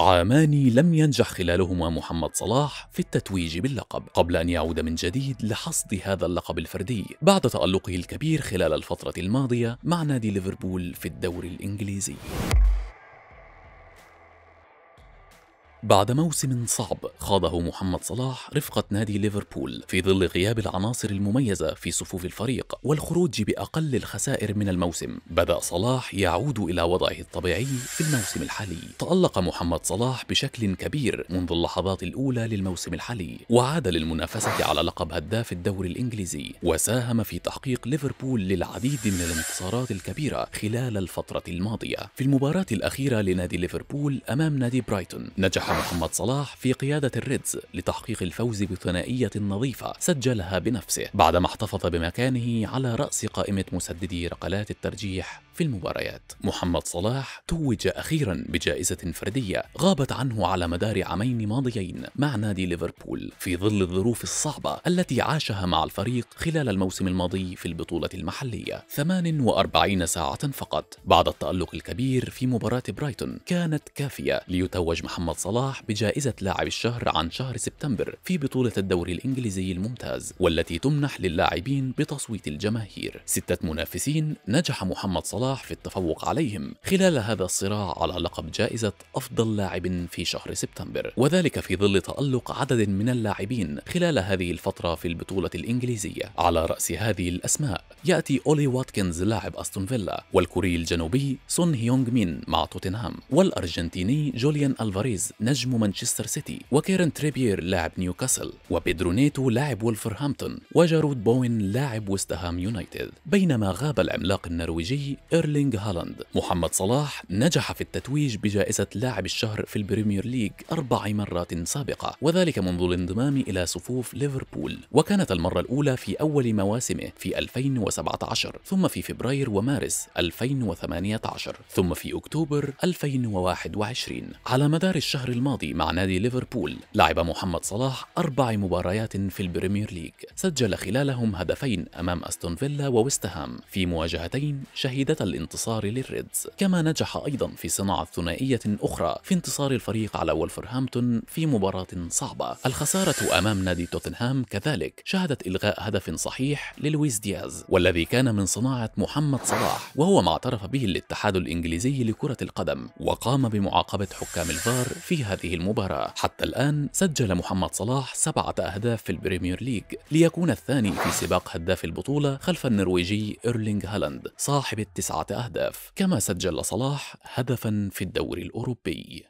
عامان لم ينجح خلالهما محمد صلاح في التتويج باللقب قبل أن يعود من جديد لحصد هذا اللقب الفردي بعد تألقه الكبير خلال الفترة الماضية مع نادي ليفربول في الدوري الإنجليزي. بعد موسم صعب خاضه محمد صلاح رفقة نادي ليفربول في ظل غياب العناصر المميزة في صفوف الفريق والخروج بأقل الخسائر من الموسم. بدأ صلاح يعود إلى وضعه الطبيعي في الموسم الحالي. تألق محمد صلاح بشكل كبير منذ اللحظات الأولى للموسم الحالي وعاد للمنافسة على لقب هداف الدوري الإنجليزي وساهم في تحقيق ليفربول للعديد من الانتصارات الكبيرة خلال الفترة الماضية. في المباراة الأخيرة لنادي ليفربول أمام نادي برايتون نجح محمد صلاح في قيادة الريدز لتحقيق الفوز بثنائية نظيفة سجلها بنفسه بعدما احتفظ بمكانه على رأس قائمة مسددي ركلات الترجيح في المباريات. محمد صلاح توج أخيرا بجائزة فردية غابت عنه على مدار عامين ماضيين مع نادي ليفربول في ظل الظروف الصعبة التي عاشها مع الفريق خلال الموسم الماضي في البطولة المحلية. 48 ساعة فقط بعد التألق الكبير في مباراة برايتون كانت كافية ليتوج محمد صلاح بجائزة لاعب الشهر عن شهر سبتمبر في بطولة الدوري الإنجليزي الممتاز والتي تمنح للاعبين بتصويت الجماهير. ستة منافسين نجح محمد صلاح صلاح في التفوق عليهم خلال هذا الصراع على لقب جائزة أفضل لاعب في شهر سبتمبر. وذلك في ظل تألق عدد من اللاعبين خلال هذه الفترة في البطولة الإنجليزية. على رأس هذه الأسماء يأتي أولي واتكنز لاعب أستون فيلا والكوري الجنوبي سون هيونغ مين مع توتنهام والأرجنتيني جوليان ألفاريز نجم مانشستر سيتي وكيرن تريبير لاعب نيوكاسل وبيدرو نيتو لاعب وولفرهامبتون وجارود بوين لاعب وستهام يونايتد بينما غاب العملاق النرويجي إيرلينغ هالاند. محمد صلاح نجح في التتويج بجائزة لاعب الشهر في البريمير ليج أربع مرات سابقة وذلك منذ الانضمام إلى صفوف ليفربول. وكانت المرة الأولى في أول مواسمه في 2017 ثم في فبراير ومارس 2018 ثم في أكتوبر 2021 على مدار الشهر الماضي مع نادي ليفربول. لعب محمد صلاح أربع مباريات في البريمير ليج. سجل خلالهم هدفين أمام أستون فيلا وويستهام في مواجهتين شهدتا الانتصار للريدز. كما نجح أيضا في صناعة ثنائية أخرى في انتصار الفريق على وولفرهامبتون في مباراة صعبة. الخسارة أمام نادي توتنهام كذلك شهدت إلغاء هدف صحيح للويس دياز. والذي كان من صناعة محمد صلاح وهو ما اعترف به الاتحاد الإنجليزي لكرة القدم. وقام بمعاقبة حكام الفار في هذه المباراة. حتى الآن سجل محمد صلاح سبعة أهداف في البريمير ليج ليكون الثاني في سباق هداف البطولة خلف النرويجي إيرلينغ هالاند صاحب التسعة أهداف. كما سجل صلاح هدفا في الدوري الأوروبي.